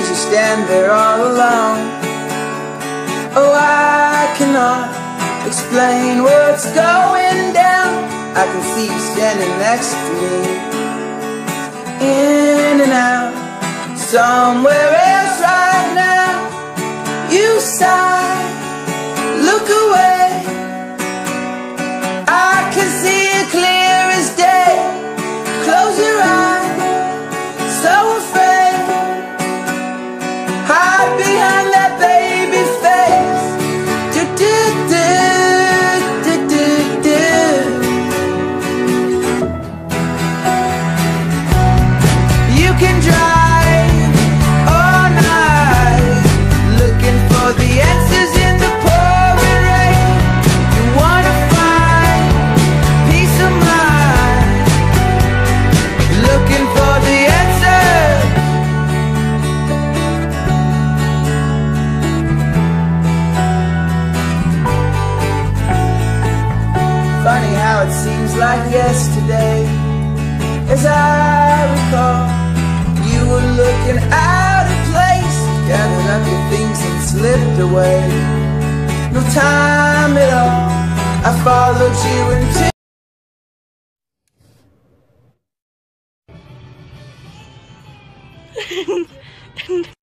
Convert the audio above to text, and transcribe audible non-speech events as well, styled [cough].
as you stand there all alone. Oh, I cannot explain what's going down. I can see you standing next to me, in and out, somewhere else right now. You sigh, look away. It seems like yesterday. As I recall, you were looking out of place, gathered up your things and slipped away. No time at all, I followed you into. [laughs]